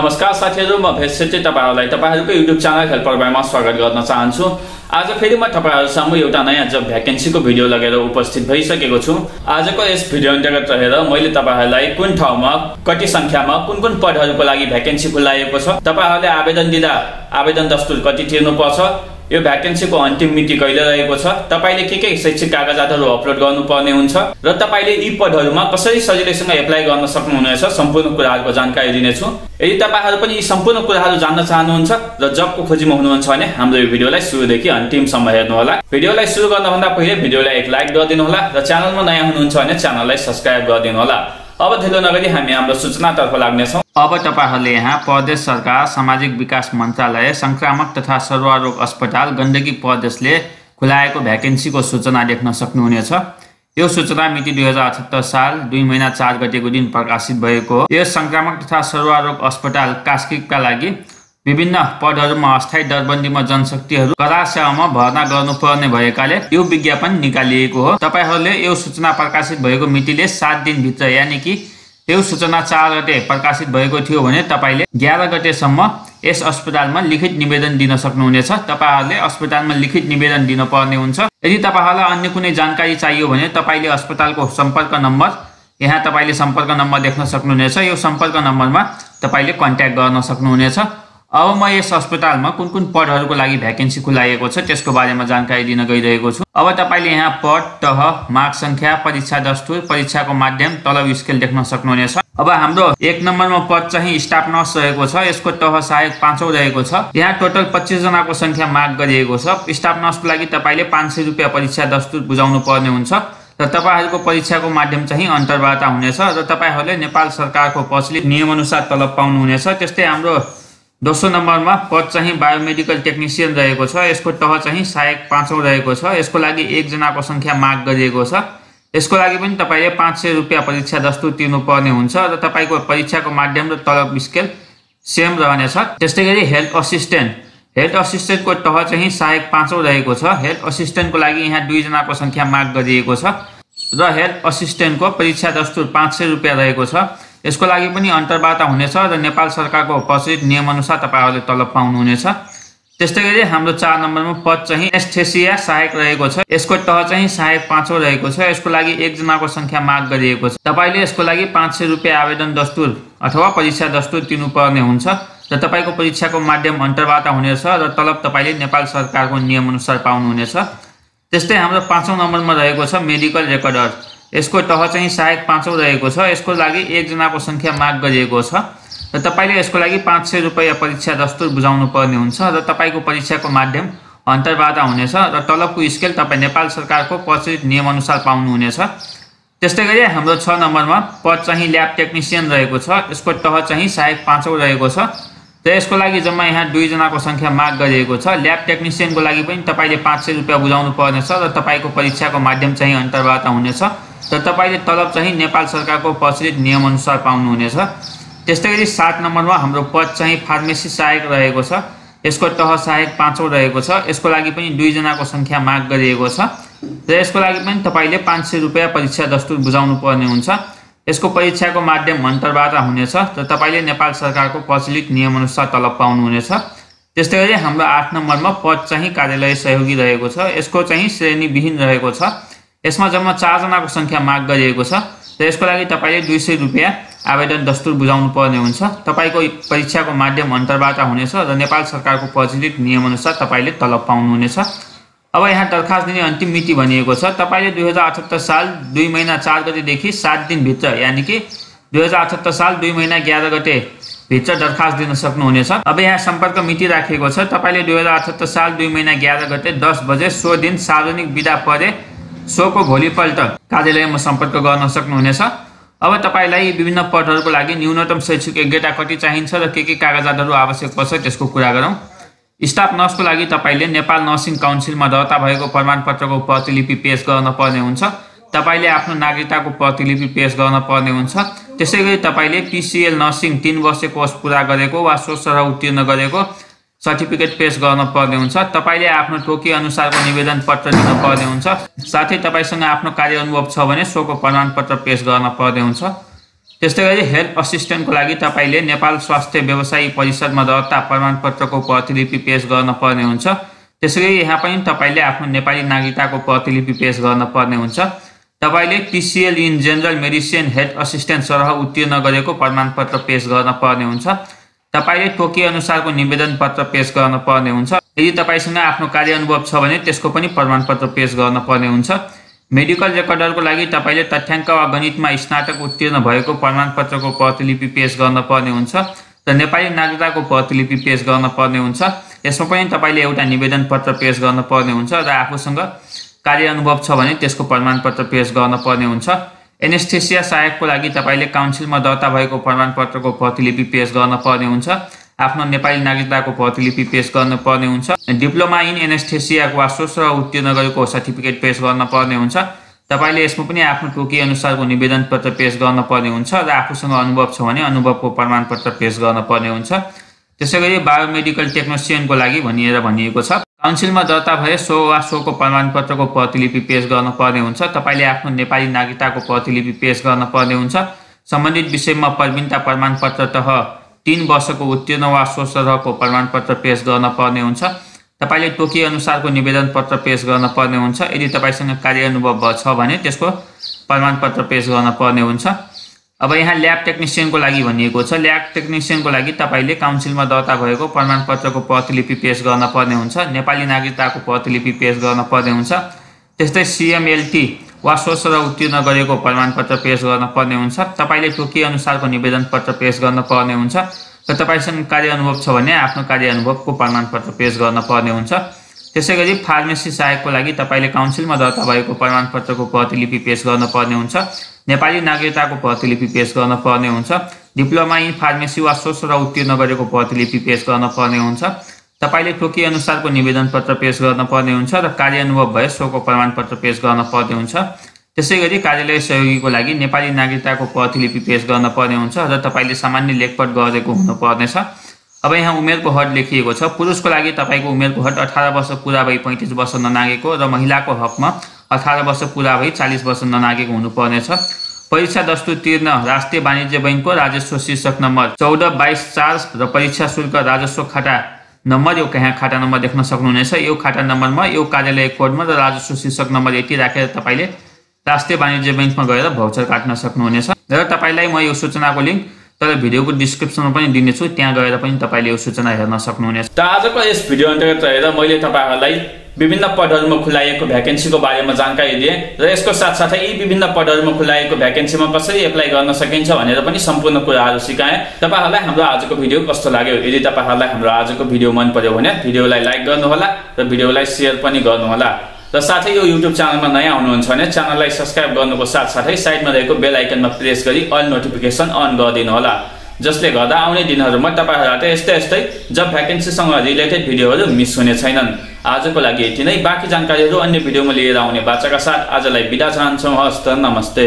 नमस्कार साथीहरू म भेष छेत्री तपाईँहरूलाई तपाईँहरूको युट्युब च्यानल हेल्परबाईमा स्वागत गर्न चाहन्छु। आज फेरि म तपाईँहरूसम्म एउटा नयाँ जब भ्याकेन्सीको भिडियो लगेर उपस्थित भइसकेको छु। आजको यस भिडियो अन्तर्गत रहेर मैले तपाईँहरूलाई कुन ठाउँमा कति सङ्ख्यामा कुन कुन पदहरूको लागि भ्याकेन्सी खुलाएको छ तपाईँहरूले आवेदन दिँदा आवेदन दस्तुर कति तिर्नुपर्छ यो भ्याकेन्सीको अन्तिम मिति कहिले रहेको छ। तपाईँले के के शैक्षिक कागजातहरू अपलोड गर्नुपर्ने हुन्छ र तपाईँले यी पदहरूमा कसरी सजिलैसँग एप्लाई गर्न सक्नुहुनेछ सम्पूर्ण कुराहरूको जानकारी दिनेछु यदि तपाईँहरू पनि यी सम्पूर्ण कुराहरू जान्न चाहनुहुन्छ र जबको खोजीमा हुनुहुन्छ भने हाम्रो यो भिडियोलाई सुरुदेखि अन्तिमसम्म हेर्नुहोला। भिडियोलाई सुरु गर्नुभन्दा पहिले भिडियोलाई एक लाइक गरिदिनु होला र च्यानलमा नयाँ हुनुहुन्छ भने च्यानललाई सब्सक्राइब गरिदिनु होला अब ढिलो नगरी हामी हाम्रो सूचनातर्फ लाग्नेछौँ। अब तपाईँहरूले यहाँ प्रदेश सरकार सामाजिक विकास मन्त्रालय सङ्क्रामक तथा सर्वरोग अस्पताल गण्डकी प्रदेशले खुलाएको भ्याकेन्सीको सूचना देख्न सक्नुहुनेछ। यो सूचना मिति दुई हजार अठहत्तर साल दुई महिना चार गतेको दिन प्रकाशित भएको हो। यस सङ्क्रामक तथा सर्वरोग अस्पताल कास्किकका लागि विभिन्न पदहरूमा अस्थायी दरबन्दीमा जनशक्तिहरू सेवामा भर्ना गर्नुपर्ने भएकाले यो विज्ञापन निकालिएको हो। तपाईँहरूले यो सूचना प्रकाशित भएको मितिले सात दिनभित्र यानि कि यो सूचना चार गते प्रकाशित भएको थियो भने तपाईँले एघार गतेसम्म यस अस्पतालमा लिखित निवेदन दिन सक्नुहुनेछ। तपाईँहरूले अस्पतालमा लिखित निवेदन दिनुपर्ने हुन्छ। यदि तपाईँहरूलाई अन्य कुनै जानकारी चाहियो भने तपाईँले अस्पतालको सम्पर्क नम्बर यहाँ तपाईँले सम्पर्क नम्बर देख्न सक्नुहुनेछ। यो सम्पर्क नम्बरमा तपाईँले कन्ट्याक्ट गर्न सक्नुहुनेछ। अब म यस अस्पतालमा कुन कुन पदहरूको लागि भ्याकेन्सी खुलाइएको छ त्यसको बारेमा जानकारी दिन गइरहेको छु। अब तपाईँले यहाँ पद तह मार्क सङ्ख्या परीक्षा दस्तुर परीक्षाको माध्यम तलब स्केल देख्न सक्नुहुनेछ। अब हाम्रो एक नम्बरमा पद चाहिँ स्टाफ नर्स रहेको छ यसको तह सहायक पाँचौँ रहेको छ। यहाँ टोटल पच्चिसजनाको सङ्ख्या माग गरिएको छ। स्टाफ नर्सको लागि तपाईँले पाँच सय रुपियाँ परीक्षा दस्तुर बुझाउनु पर्ने हुन्छ। र तपाईँहरूको परीक्षाको माध्यम चाहिँ अन्तर्वार्ता हुनेछ। र तपाईँहरूले नेपाल सरकारको प्रचलित नियमअनुसार तलब पाउनुहुनेछ। त्यस्तै हाम्रो दोस्रो नम्बरमा पद चाहिँ बायोमेडिकल टेक्निसियन रहेको छ। यसको तह चाहिँ सहायक पाँचौँ रहेको छ। यसको लागि एकजनाको सङ्ख्या माग गरिएको छ। यसको लागि पनि तपाईँले पाँच सय रुपियाँ परीक्षा दस्तुर तिर्नुपर्ने हुन्छ र तपाईँको परीक्षाको माध्यम र तलब स्केल सेम रहनेछ। त्यस्तै गरी हेल्थ असिस्टेन्ट। हेल्थ असिस्टेन्टको तह चाहिँ सहायक पाँचौँ रहेको छ। हेल्थ असिस्टेन्टको लागि यहाँ दुईजनाको सङ्ख्या माग गरिएको छ। र हेल्थ असिस्टेन्टको परीक्षा दस्तुर पाँच सय रुपियाँ रहेको छ। यसको लागि पनि अन्तर्वार्ता हुनेछ र नेपाल सरकारको प्रचलित नियमअनुसार तपाईँहरूले तलब पाउनुहुनेछ। त्यस्तै गरी हाम्रो चार नम्बरमा पद चाहिँ एस्थेसिया सहायक रहेको छ। यसको तह चाहिँ सहायक पाँचौँ रहेको छ। यसको लागि एकजनाको सङ्ख्या माग गरिएको छ। तपाईँले यसको लागि पाँच सय रुपियाँ आवेदन दस्तुर अथवा परीक्षा दस्तुर तिर्नुपर्ने हुन्छ र तपाईँको परीक्षाको माध्यम अन्तर्वार्ता हुनेछ र तलब तपाईँले नेपाल सरकारको नियमअनुसार पाउनुहुनेछ। त्यस्तै हाम्रो पाँचौँ नम्बरमा रहेको छ मेडिकल रेकर्डर। यसको तह चाहिँ सहायक पाँचौँ रहेको छ। यसको लागि एकजनाको सङ्ख्या माग गरिएको छ। र तपाईँले यसको लागि पाँच सय रुपियाँ परीक्षा दस्तुर बुझाउनु पर्ने हुन्छ र तपाईँको परीक्षाको माध्यम अन्तर्वार्ता हुनेछ र तलबको स्केल तपाईँ नेपाल सरकारको प्रचलित नियमअनुसार पाउनुहुनेछ। त्यस्तै गरी हाम्रो छ नम्बरमा पद चाहिँ ल्याब टेक्निसियन रहेको छ। यसको तह चाहिँ सहायक पाँचौँ रहेको छ। र यसको लागि जम्मा यहाँ दुईजनाको सङ्ख्या माग गरिएको छ। ल्याब टेक्निसियनको लागि पनि तपाईँले पाँच सय रुपियाँ बुझाउनु पर्नेछ र तपाईँको परीक्षाको माध्यम चाहिँ अन्तर्वार्ता हुनेछ। र तपाईँले तलब चाहिँ नेपाल सरकारको प्रचलित नियमअनुसार पाउनुहुनेछ। त्यस्तै गरी सात नम्बरमा हाम्रो पद चाहिँ फार्मेसी सहायक रहेको छ। यसको तह सहायक पाँचौँ रहेको छ। यसको लागि पनि दुईजनाको सङ्ख्या माग गरिएको छ। र यसको लागि पनि तपाईँले पाँच सय रुपियाँ परीक्षा दस्तुर बुझाउनु पर्ने हुन्छ। यसको परीक्षाको माध्यम अन्तर्वार्ता हुनेछ र तपाईँले नेपाल सरकारको प्रचलित नियमअनुसार तलब पाउनुहुनेछ। त्यस्तै गरी हाम्रो आठ नम्बरमा पद चाहिँ कार्यालय सहयोगी रहेको छ। यसको चाहिँ श्रेणीविहीन रहेको छ। यसमा जम्मा चारजनाको सङ्ख्या माग गरिएको छ र यसको लागि तपाईँले दुई सय रुपियाँ आवेदन दस्तुर बुझाउनु पर्ने हुन्छ। तपाईँको परीक्षाको माध्यम अन्तर्वार्ता हुनेछ र नेपाल सरकारको प्रचलित नियमअनुसार तपाईँले तलब पाउनुहुनेछ। अब यहाँ दरखास्त दिने अन्तिम मिति भनिएको छ। तपाईँले दुई हजार अठहत्तर साल दुई महिना चार गतेदेखि सात दिनभित्र यानि कि दुई हजार अठहत्तर साल दुई महिना एघार गते भित्र दरखास्त दिन सक्नुहुनेछ। अब यहाँ सम्पर्क मिति राखिएको छ। तपाईँले दुई हजार अठहत्तर साल दुई महिना एघार गते दस बजे सो दिन सार्वजनिक विदा परे सोको भोलिपल्ट कार्यालयमा सम्पर्क गर्न सक्नुहुनेछ। अब तपाईँलाई विभिन्न पदहरूको लागि न्यूनतम शैक्षिक योग्यता कति चाहिन्छ र के के कागजातहरू आवश्यक पर्छ त्यसको कुरा गरौँ। स्टाफ नर्सको लागि तपाईँले नेपाल नर्सिङ काउन्सिलमा दर्ता भएको प्रमाणपत्रको प्रतिलिपि पेस गर्न पर्ने हुन्छ। तपाईँले आफ्नो नागरिकताको प्रतिलिपि पेस गर्न पर्ने हुन्छ। त्यसै गरी तपाईँले पिसिएल नर्सिङ तिन वर्ष कोर्स पुरा गरेको वा सोसर उत्तीर्ण गरेको सर्टिफिकेट पेस गर्न पर्ने हुन्छ। तपाईँले आफ्नो टोकी अनुसारको निवेदन पत्र दिनुपर्ने हुन्छ। साथै तपाईँसँग आफ्नो कार्य अनुभव छ भने सोको प्रमाणपत्र पेस गर्न पर्ने हुन्छ। त्यस्तै गरी हेल्थ असिस्टेन्टको लागि तपाईँले नेपाल स्वास्थ्य व्यवसायी परिषदमा दर्ता प्रमाणपत्रको प्रतिलिपि पेश गर्न पर्ने हुन्छ। त्यसै गरी यहाँ पनि तपाईँले आफ्नो नेपाली नागरिकताको प्रतिलिपि पेश गर्न पर्ने हुन्छ। तपाईँले PCL in general medicine health assistant सरह उत्तीर्ण गरेको प्रमाणपत्र पेश गर्न पर्ने हुन्छ। तपाईँले तोके अनुसारको निवेदन पत्र पेश गर्न पर्ने हुन्छ। यदि तपाईँसँग आफ्नो कार्य अनुभव छ भने त्यसको पनि प्रमाणपत्र पेश गर्न पर्ने हुन्छ। मेडिकल रेकर्डरको लागि तपाईँले तथ्याङ्क वा गणितमा स्नातक उत्तीर्ण भएको प्रमाणपत्रको प्रतिलिपि पेश गर्न पर्ने हुन्छ र नेपाली नागरिकताको प्रतिलिपि पेश गर्न पर्ने हुन्छ। यसमा पनि तपाईँले एउटा निवेदन पत्र पेश गर्न पर्ने हुन्छ र आफूसँग कार्य अनुभव छ भने त्यसको प्रमाणपत्र पेश गर्न पर्ने हुन्छ। एनेस्थेसिया सहायकको लागि तपाईँले काउन्सिलमा दर्ता भएको प्रमाणपत्रको प्रतिलिपि पेश गर्न पर्ने हुन्छ। आफ्नो नेपाली नागरिकताको प्रतिलिपि पेश गर्न पर्ने हुन्छ। डिप्लोमा इन एनेस्थेसिया वा सोस्र उत्तीर्ण गरेको सर्टिफिकेट पेश गर्न पर्ने हुन्छ। तपाईँले यसमा पनि आफ्नो टोकी अनुसारको निवेदन पत्र पेश गर्न पर्ने हुन्छ र आफूसँग अनुभव छ भने अनुभवको प्रमाणपत्र पेश गर्न पर्ने हुन्छ। त्यसै गरी बायोमेडिकल टेक्नोसियनको लागि भनिएर भनिएको छ। काउन्सिलमा दर्ता भए सो वा सोको प्रमाणपत्रको प्रतिलिपि पेश गर्न पर्ने हुन्छ। तपाईँले आफ्नो नेपाली नागरिकताको प्रतिलिपि पेश गर्न पर्ने हुन्छ। सम्बन्धित विषयमा प्रवीणता प्रमाणपत्र तह तिन वर्षको उत्तीर्ण वा स्वसरहको प्रमाणपत्र पेश गर्न पर्ने हुन्छ। तपाईँले अनुसारको निवेदन पत्र पेश गर्न पर्ने हुन्छ। यदि तपाईँसँग कार्य अनुभव छ भने त्यसको प्रमाणपत्र पेश गर्न पर्ने हुन्छ। अब यहाँ ल्याब टेक्निसियनको लागि भनिएको छ। ल्याब टेक्निसियनको लागि तपाईँले काउन्सिलमा दर्ता भएको प्रमाणपत्रको प्रतिलिपि पेश गर्न पर्ने हुन्छ। नेपाली नागरिकताको प्रतिलिपि पेश गर्न पर्ने हुन्छ। त्यस्तै सिएमएलटी वा सोसर उत्तीर्ण गरेको प्रमाणपत्र पेश गर्न पर्ने हुन्छ। तपाईँले अनुसारको निवेदन पत्र पेश गर्न पर्ने हुन्छ? र तपाईँसँग कार्य अनुभव छ भने आफ्नो कार्य अनुभवको प्रमाणपत्र पेश गर्न पर्ने हुन्छ। त्यसै गरी फार्मेसी सहायकको लागि तपाईँले काउन्सिलमा दर्ता भएको प्रमाणपत्रको प्रतिलिपि पेश गर्न पर्ने हुन्छ। नेपाली नागरिकताको प्रतिलिपि पेश गर्न पर्ने हुन्छ। डिप्लोमा इन फार्मेसी वा सोस्र उत्तीर्ण गरेको प्रतिलिपि पेश गर्न पर्ने हुन्छ। तपाईँले अनुसारको निवेदन पत्र पेश गर्न पर्ने हुन्छ र कार्य अनुभव भए सोको प्रमाणपत्र पेश गर्न पर्ने हुन्छ। त्यसै गरी कार्यालय सहयोगीको लागि नेपाली नागरिकताको प्रतिलिपि पेश गर्न पर्ने हुन्छ र तपाईँले सामान्य लेखपट गरेको हुनुपर्नेछ। अब यहाँ उमेरको हद लेखिएको छ। पुरुषको लागि तपाईँको उमेरको हद अठार वर्ष पुरा भई पैँतिस वर्ष ननागेको र महिलाको हकमा अठार वर्ष पुरा भई चालिस वर्ष ननागेको हुनुपर्नेछ। परीक्षा दस्तुर तिर्न राष्ट्रिय वाणिज्य बैङ्कको राजस्व शीर्षक नम्बर चौध बाइस चार र परीक्षा शुल्क राजस्व खाता नम्बर यो यहाँ खाता नम्बर देख्न सक्नुहुनेछ? यो खाता नम्बरमा यो कार्यालय कोडमा र राजस्व शीर्षक नम्बर यति राखेर तपाईँले राष्ट्रिय वाणिज्य बैङ्कमा गएर भाउचर काट्न सक्नुहुनेछ। र तपाईँलाई म यो सूचनाको लिङ्क तर भिडियोको डिस्क्रिप्सनमा पनि दिनेछु त्यहाँ गएर पनि तपाईँले यो सूचना हेर्न सक्नुहुनेछ। त आजको यस भिडियो अन्तर्गत रहेर मैले तपाईँहरूलाई विभिन्न पदहरूमा खुलाइएको भ्याकेन्सीको बारेमा जानकारी दिएँ र यसको साथसाथै यी विभिन्न पदहरूमा खुलाइएको भ्याकेन्सीमा कसरी एप्लाई गर्न सकिन्छ भनेर पनि सम्पूर्ण कुराहरू सिकाएँ। तपाईँहरूलाई हाम्रो आजको भिडियो कस्तो लाग्यो? यदि तपाईँहरूलाई हाम्रो आजको भिडियो मन पर्यो भने भिडियोलाई लाइक गर्नुहोला र भिडियोलाई सेयर पनि गर्नुहोला। र साथै यो युट्युब च्यानलमा नयाँ हुनुहुन्छ भने च्यानललाई सब्सक्राइब गर्नुको साथसाथै साइडमा रहेको बेल आइकनमा प्रेस गरी अल नोटिफिकेसन अन गरिदिनु होला जसले गर्दा आउने दिनहरूमा तपाईँहरूलाई यस्तै यस्तै जब भ्याकेन्सीसँग रिलेटेड भिडियोहरू मिस हुने छैनन्। आजको लागि यति नै। बाँकी जानकारीहरू अन्य भिडियोमा लिएर आउने बाचाका साथ आजलाई बिदा चाहन्छौँ। हस्त नमस्ते।